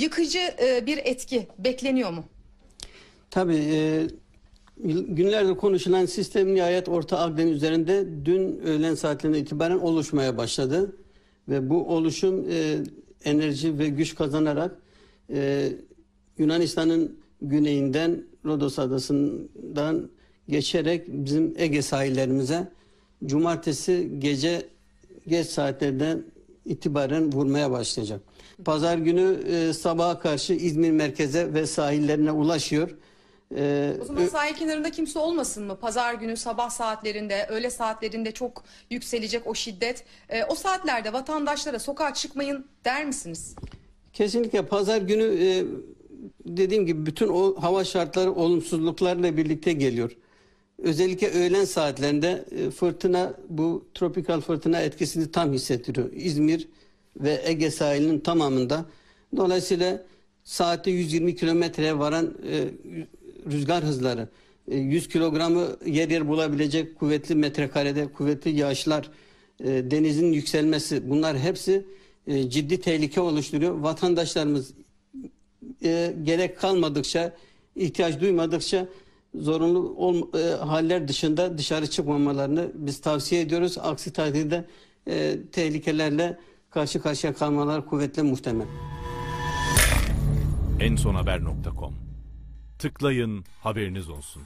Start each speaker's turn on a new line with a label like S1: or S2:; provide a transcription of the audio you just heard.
S1: yıkıcı e, bir etki bekleniyor mu?
S2: Tabii e, günlerdir konuşulan sistem nihayet Orta Akdeniz üzerinde dün öğlen saatlerine itibaren oluşmaya başladı. Ve bu oluşum e, enerji ve güç kazanarak e, Yunanistan'ın güneyinden Rodos adasından geçerek bizim Ege sahillerimize cumartesi gece geç saatlerden itibaren vurmaya başlayacak. Pazar günü e, sabaha karşı İzmir merkeze ve sahillerine ulaşıyor. E,
S1: O zaman sahil kenarında kimse olmasın mı? Pazar günü sabah saatlerinde, öğle saatlerinde çok yükselecek o şiddet. E, o saatlerde vatandaşlara sokağa çıkmayın der misiniz?
S2: Kesinlikle pazar günü e, dediğim gibi bütün o hava şartları olumsuzluklarla birlikte geliyor. Özellikle öğlen saatlerinde e, fırtına bu tropikal fırtına etkisini tam hissettiriyor. İzmir ve Ege sahilinin tamamında. Dolayısıyla saatte 120 kilometreye varan e, rüzgar hızları, e, 100 kilogramı yer yer bulabilecek kuvvetli metrekarede kuvvetli yağışlar, e, denizin yükselmesi bunlar hepsi e, ciddi tehlike oluşturuyor. Vatandaşlarımız e, gerek kalmadıkça, ihtiyaç duymadıkça zorunlu ol, e, haller dışında dışarı çıkmamalarını biz tavsiye ediyoruz. Aksi takdirde e, tehlikelerle karşı karşıya kalmalar kuvvetle muhtemel.
S3: ensonhaber.com Tıklayın haberiniz olsun.